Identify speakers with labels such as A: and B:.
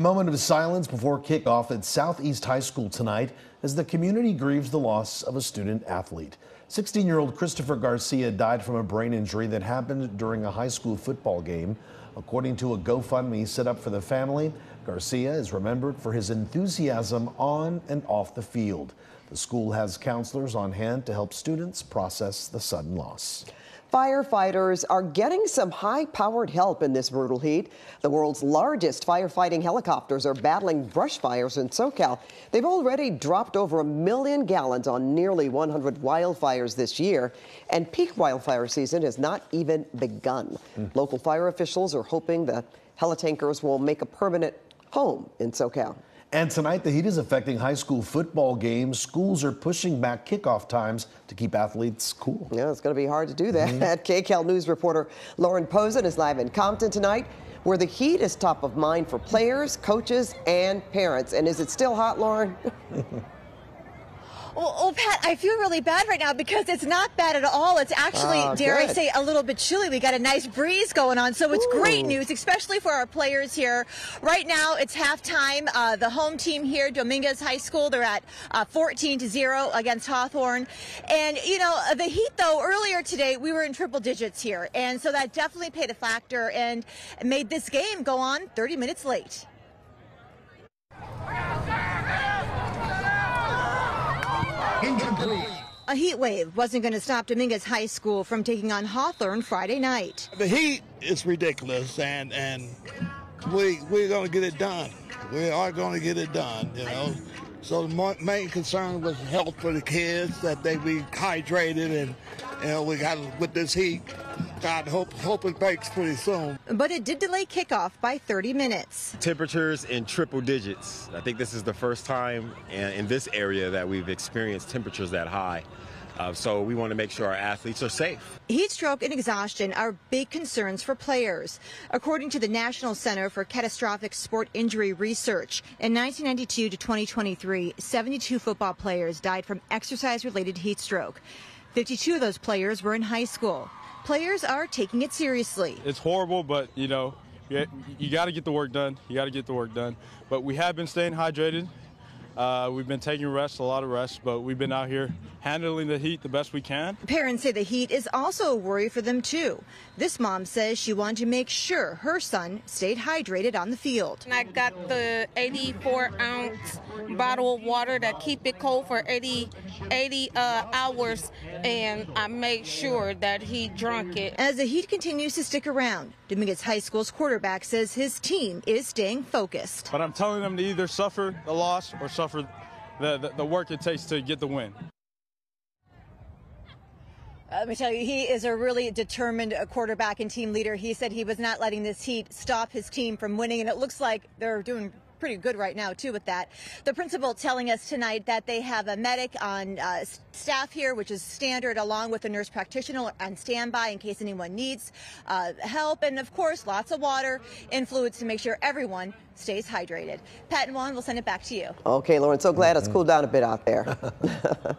A: Moment of silence before kickoff at Southeast High School tonight as the community grieves the loss of a student athlete. 16 year old Christopher Garcia died from a brain injury that happened during a high school football game. According to a GoFundMe set up for the family, Garcia is remembered for his enthusiasm on and off the field. The school has counselors on hand to help students process the sudden loss.
B: Firefighters are getting some high powered help in this brutal heat. The world's largest firefighting helicopters are battling brush fires in SoCal. They've already dropped over a million gallons on nearly 100 wildfires this year, and peak wildfire season has not even begun. Mm. Local fire officials are hoping the helitankers will make a permanent home in SoCal.
A: And tonight, the heat is affecting high school football games. Schools are pushing back kickoff times to keep athletes cool.
B: Yeah, it's going to be hard to do that. Mm -hmm. KCAL News reporter Lauren Pozen is live in Compton tonight, where the heat is top of mind for players, coaches, and parents. And is it still hot, Lauren?
C: Well, well, Pat, I feel really bad right now because it's not bad at all. It's actually, uh, dare good. I say, a little bit chilly. We got a nice breeze going on, so it's Ooh. great news, especially for our players here. Right now, it's halftime. Uh, the home team here, Dominguez High School, they're at uh, 14 to zero against Hawthorne. And you know, the heat though. Earlier today, we were in triple digits here, and so that definitely played a factor and made this game go on 30 minutes late. A heat wave wasn't going to stop Dominguez High School from taking on Hawthorne Friday night.
D: The heat is ridiculous, and and we we're going to get it done. We are going to get it done. You know. So the main concern was health for the kids, that they be hydrated, and you know we got with this heat. God hope hope it breaks pretty soon.
C: But it did delay kickoff by 30 minutes.
E: Temperatures in triple digits. I think this is the first time in, in this area that we've experienced temperatures that high. Uh, so we want to make sure our athletes are safe.
C: Heat stroke and exhaustion are big concerns for players. According to the National Center for Catastrophic Sport Injury Research, in 1992 to 2023, 72 football players died from exercise-related heat stroke. 52 of those players were in high school. Players are taking it seriously.
F: It's horrible, but you know, you, you got to get the work done. You got to get the work done. But we have been staying hydrated. Uh, we've been taking rest, a lot of rest, but we've been out here handling the heat the best we can.
C: Parents say the heat is also a worry for them too. This mom says she wanted to make sure her son stayed hydrated on the field.
G: I got the 84 ounce bottle of water to keep it cold for 80, 80 uh, hours, and I made sure that he drank it.
C: As the heat continues to stick around, Dominguez High School's quarterback says his team is staying focused.
F: But I'm telling them to either suffer the loss or suffer suffer the, the, the work it takes to get the win.
C: Let me tell you, he is a really determined uh, quarterback and team leader. He said he was not letting this heat stop his team from winning, and it looks like they're doing pretty good right now, too, with that. The principal telling us tonight that they have a medic on uh, staff here, which is standard, along with a nurse practitioner on standby in case anyone needs uh, help. And, of course, lots of water and fluids to make sure everyone stays hydrated. Pat and Juan, we'll send it back to you.
B: Okay, Lauren, so glad it's cooled down a bit out there.